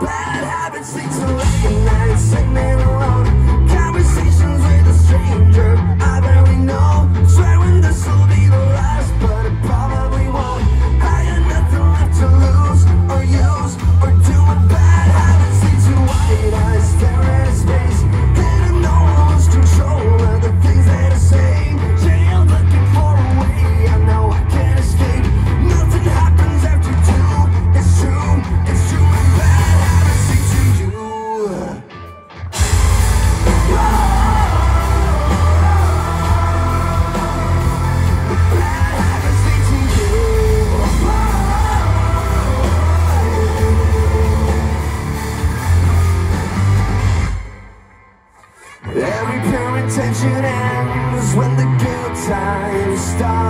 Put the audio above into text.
bad habits lead to late nights, Every pure intention ends when the good times start.